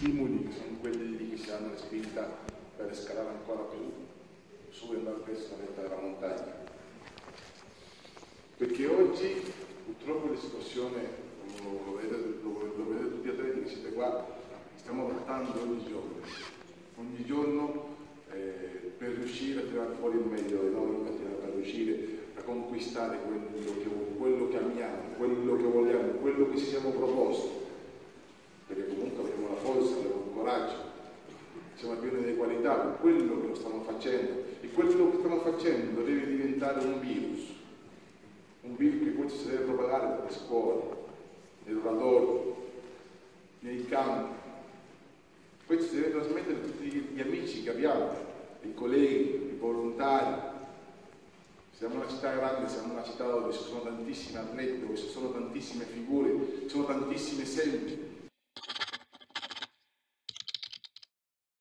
stimoli che sono quelli di chi si hanno la spinta per scalare ancora più su e andare verso la vetta della montagna. Perché oggi purtroppo come lo vedete, tutti gli atleti che siete qua, stiamo lottando ogni giorno, ogni giorno eh, per riuscire a tirare fuori il meglio di noi, per riuscire a conquistare quello che, quello che amiamo, quello che vogliamo, quello che ci siamo proposti perché comunque abbiamo la forza, abbiamo il coraggio, siamo qualità per quello che lo stiamo facendo e quello che stiamo facendo deve diventare un virus, un virus che poi si deve propagare nelle scuole, nei laboratori, nei campi, poi si deve trasmettere a tutti gli amici che abbiamo, i colleghi, i volontari. Siamo una città grande, siamo una città dove ci sono tantissime atleti, dove ci sono tantissime figure, ci sono tantissimi esempi